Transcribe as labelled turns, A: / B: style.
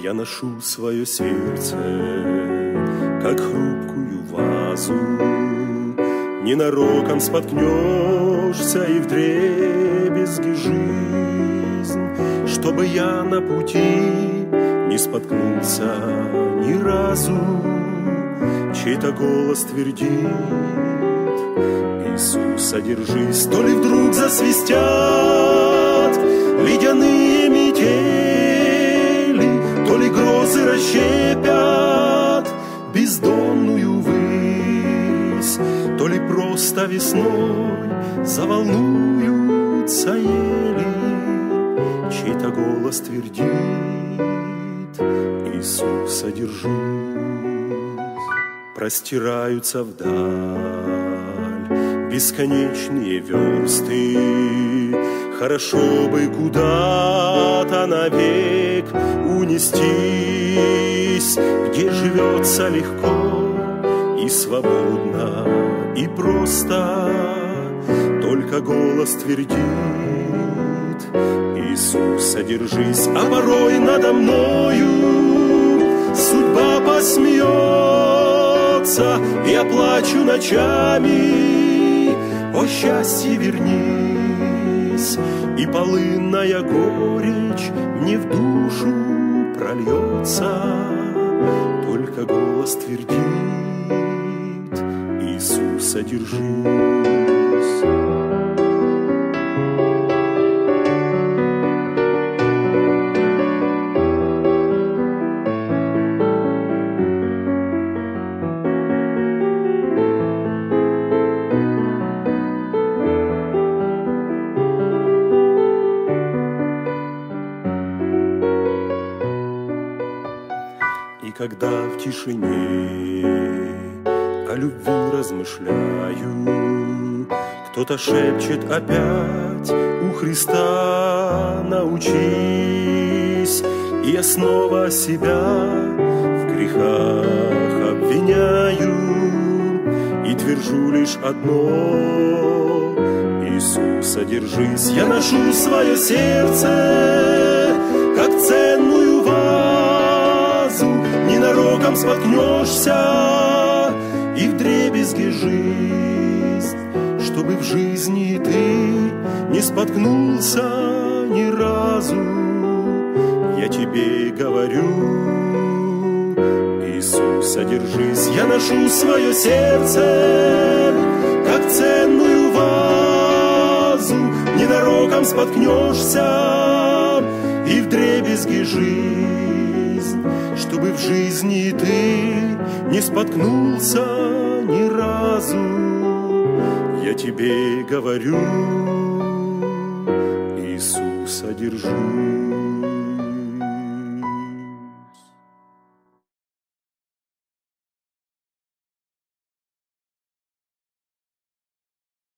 A: Я ношу свое сердце, как хрупкую вазу. Ненароком споткнешься и в дребезги жизнь, Чтобы я на пути не споткнулся ни разу. Чей-то голос твердит, Иисус, содержись, то ли вдруг засвистят ледяные метели, грозы расщепят бездонную высь, то ли просто весной заволнуются ели, чей-то голос твердит, Иисус, содержись, простираются вдаль бесконечные версты. Хорошо бы куда-то навек унестись, где живется легко и свободно, и просто. Только голос твердит, Иисус, содержись, а порой надо мною судьба посмеется, я плачу ночами о счастье вернись, и полынная горечь не в душу прольется, только голос твердит, Иисус, содержись. Когда в тишине. О любви размышляю, кто-то шепчет опять у Христа научись, и я снова себя в грехах обвиняю и твержу лишь одно. Иисус, содержись, я ношу свое сердце, ненароком споткнешься и в дребезги жизнь, чтобы в жизни ты не споткнулся ни разу. Я тебе говорю, Иисус, содержись, я ношу свое сердце, как ценную вазу, ненароком споткнешься и в дребезги жизнь, чтобы в жизни ты не споткнулся ни разу. Я тебе говорю, Иисус, содержись.